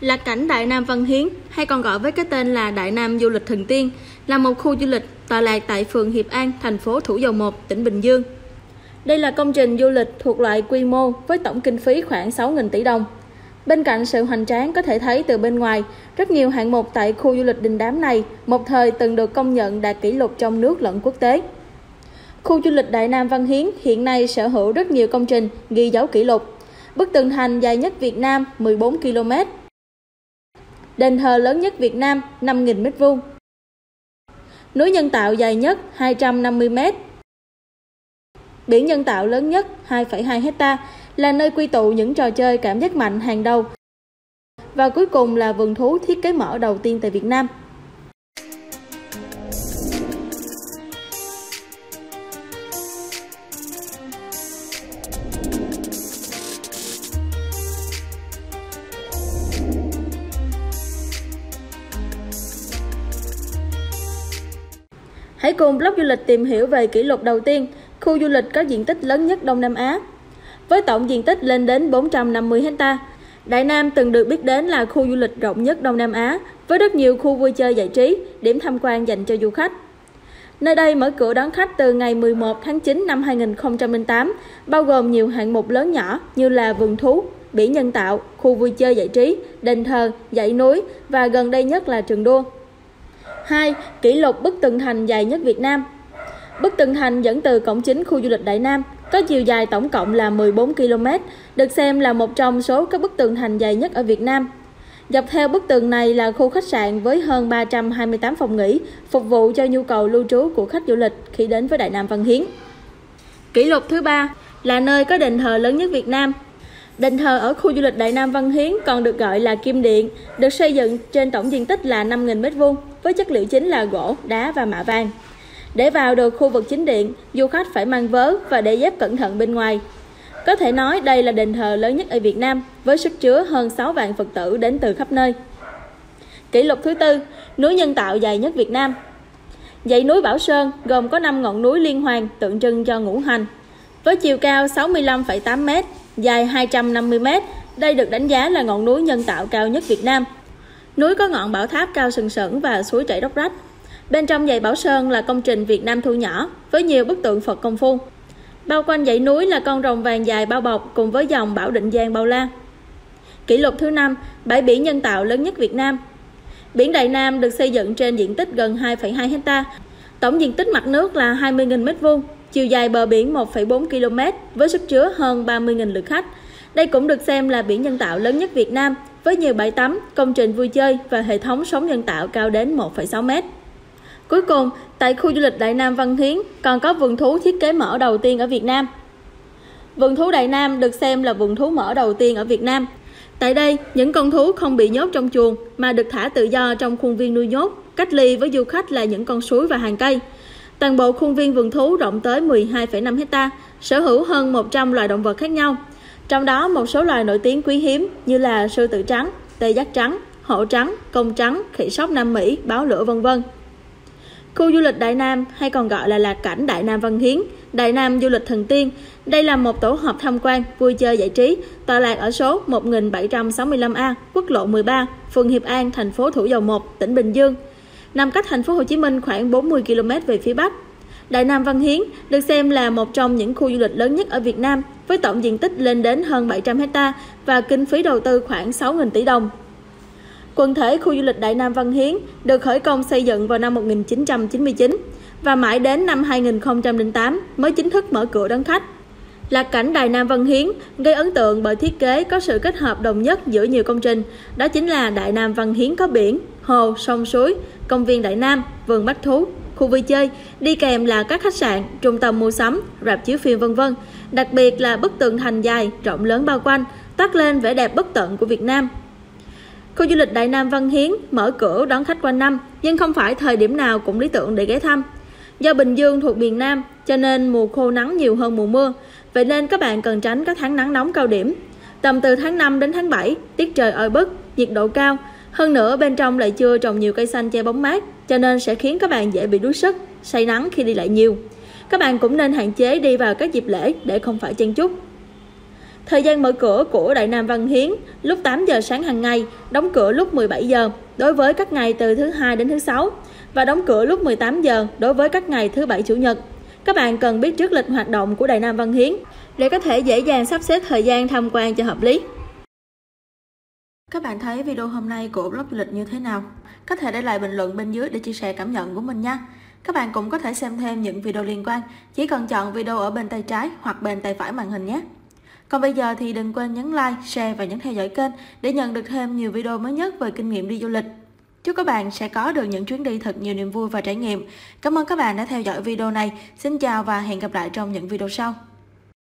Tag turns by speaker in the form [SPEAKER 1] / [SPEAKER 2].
[SPEAKER 1] là cảnh Đại Nam Văn Hiến, hay còn gọi với cái tên là Đại Nam Du lịch Thần Tiên, là một khu du lịch tọa lạc tại phường Hiệp An, thành phố Thủ Dầu Một, tỉnh Bình Dương. Đây là công trình du lịch thuộc loại quy mô với tổng kinh phí khoảng 6.000 tỷ đồng. Bên cạnh sự hoành tráng có thể thấy từ bên ngoài, rất nhiều hạng mục tại khu du lịch đình đám này một thời từng được công nhận đạt kỷ lục trong nước lẫn quốc tế. Khu du lịch Đại Nam Văn Hiến hiện nay sở hữu rất nhiều công trình ghi dấu kỷ lục. Bức tường thành dài nhất Việt Nam 14 km. Đền thờ lớn nhất Việt Nam 5.000 m2. Núi nhân tạo dài nhất 250 m. Biển nhân tạo lớn nhất 2,2 hecta là nơi quy tụ những trò chơi cảm giác mạnh hàng đầu. Và cuối cùng là vườn thú thiết kế mở đầu tiên tại Việt Nam. Hãy cùng blog du lịch tìm hiểu về kỷ lục đầu tiên, khu du lịch có diện tích lớn nhất Đông Nam Á. Với tổng diện tích lên đến 450 ha, Đại Nam từng được biết đến là khu du lịch rộng nhất Đông Nam Á, với rất nhiều khu vui chơi giải trí, điểm tham quan dành cho du khách. Nơi đây mở cửa đón khách từ ngày 11 tháng 9 năm 2008, bao gồm nhiều hạng mục lớn nhỏ như là vườn thú, biển nhân tạo, khu vui chơi giải trí, đền thờ, dãy núi và gần đây nhất là trường đua. 2. Kỷ lục bức tường thành dài nhất Việt Nam Bức tường thành dẫn từ cổng chính khu du lịch Đại Nam, có chiều dài tổng cộng là 14 km, được xem là một trong số các bức tường thành dài nhất ở Việt Nam. Dọc theo bức tường này là khu khách sạn với hơn 328 phòng nghỉ, phục vụ cho nhu cầu lưu trú của khách du lịch khi đến với Đại Nam Văn Hiến. Kỷ lục thứ ba là nơi có đền thờ lớn nhất Việt Nam. Đền thờ ở khu du lịch Đại Nam Văn Hiến còn được gọi là Kim Điện, được xây dựng trên tổng diện tích là 5.000 m2 với chất liệu chính là gỗ, đá và mạ vàng. Để vào được khu vực chính điện, du khách phải mang vớ và để dép cẩn thận bên ngoài. Có thể nói đây là đền thờ lớn nhất ở Việt Nam với sức chứa hơn 6 vạn Phật tử đến từ khắp nơi. Kỷ lục thứ tư, núi nhân tạo dài nhất Việt Nam. Dãy núi Bảo Sơn gồm có 5 ngọn núi liên hoàn tượng trưng cho ngũ hành. Với chiều cao 65,8 m, dài 250 m, đây được đánh giá là ngọn núi nhân tạo cao nhất Việt Nam. Núi có ngọn bảo tháp cao sừng sững và suối chảy róc rách. Bên trong dãy Bảo Sơn là công trình Việt Nam thu nhỏ với nhiều bức tượng Phật công phu. Bao quanh dãy núi là con rồng vàng dài bao bọc cùng với dòng Bảo Định Giang bao la. Kỷ lục thứ năm, bãi biển nhân tạo lớn nhất Việt Nam. Biển Đại Nam được xây dựng trên diện tích gần 2,2 hecta. Tổng diện tích mặt nước là 20.000 m2, chiều dài bờ biển 1,4 km với sức chứa hơn 30.000 lượt khách. Đây cũng được xem là biển nhân tạo lớn nhất Việt Nam với nhiều bãi tắm, công trình vui chơi và hệ thống sóng nhân tạo cao đến 1,6 mét. Cuối cùng, tại khu du lịch Đại Nam Văn Hiến còn có vườn thú thiết kế mở đầu tiên ở Việt Nam. Vườn thú Đại Nam được xem là vườn thú mở đầu tiên ở Việt Nam. Tại đây, những con thú không bị nhốt trong chuồng mà được thả tự do trong khuôn viên nuôi nhốt, cách ly với du khách là những con suối và hàng cây. Toàn bộ khuôn viên vườn thú rộng tới 12,5 hecta, sở hữu hơn 100 loài động vật khác nhau. Trong đó một số loài nổi tiếng quý hiếm như là sư tử trắng, tê giác trắng, hổ trắng, công trắng, khỉ sóc Nam Mỹ, báo lửa vân vân. Khu du lịch Đại Nam hay còn gọi là lạc cảnh Đại Nam Văn Hiến, Đại Nam Du lịch Thần Tiên. Đây là một tổ hợp tham quan, vui chơi giải trí, tọa lạc ở số 1765A, quốc lộ 13, phường Hiệp An, thành phố Thủ Dầu Một, tỉnh Bình Dương. Nằm cách thành phố Hồ Chí Minh khoảng 40 km về phía bắc. Đại Nam Văn Hiến được xem là một trong những khu du lịch lớn nhất ở Việt Nam, với tổng diện tích lên đến hơn 700 hecta và kinh phí đầu tư khoảng 6.000 tỷ đồng. Quần thể khu du lịch Đại Nam Văn Hiến được khởi công xây dựng vào năm 1999 và mãi đến năm 2008 mới chính thức mở cửa đón khách là cảnh Đại Nam Văn Hiến gây ấn tượng bởi thiết kế có sự kết hợp đồng nhất giữa nhiều công trình, đó chính là Đại Nam Văn Hiến có biển, hồ, sông suối, công viên Đại Nam, vườn bách thú, khu vui chơi, đi kèm là các khách sạn, trung tâm mua sắm, rạp chiếu phim vân vân. Đặc biệt là bức tường thành dài, rộng lớn bao quanh, toát lên vẻ đẹp bất tận của Việt Nam. Khu du lịch Đại Nam Văn Hiến mở cửa đón khách quanh năm, nhưng không phải thời điểm nào cũng lý tưởng để ghé thăm. Do Bình Dương thuộc miền Nam, cho nên mùa khô nắng nhiều hơn mùa mưa, vậy nên các bạn cần tránh các tháng nắng nóng cao điểm. Tầm từ tháng 5 đến tháng 7, tiết trời oi bức, nhiệt độ cao, hơn nữa bên trong lại chưa trồng nhiều cây xanh che bóng mát, cho nên sẽ khiến các bạn dễ bị đuối sức, say nắng khi đi lại nhiều. Các bạn cũng nên hạn chế đi vào các dịp lễ để không phải chen chúc. Thời gian mở cửa của Đại Nam Văn Hiến lúc 8 giờ sáng hàng ngày, đóng cửa lúc 17 giờ đối với các ngày từ thứ hai đến thứ sáu và đóng cửa lúc 18 giờ đối với các ngày thứ bảy chủ nhật. Các bạn cần biết trước lịch hoạt động của Đại Nam Văn Hiến để có thể dễ dàng sắp xếp thời gian tham quan cho hợp lý. Các bạn thấy video hôm nay của blog du lịch như thế nào? Có thể để lại bình luận bên dưới để chia sẻ cảm nhận của mình nha. Các bạn cũng có thể xem thêm những video liên quan, chỉ cần chọn video ở bên tay trái hoặc bên tay phải màn hình nhé. Còn bây giờ thì đừng quên nhấn like, share và nhấn theo dõi kênh để nhận được thêm nhiều video mới nhất về kinh nghiệm đi du lịch. Chúc các bạn sẽ có được những chuyến đi thật nhiều niềm vui và trải nghiệm. Cảm ơn các bạn đã theo dõi video này. Xin chào và hẹn gặp lại trong những video sau.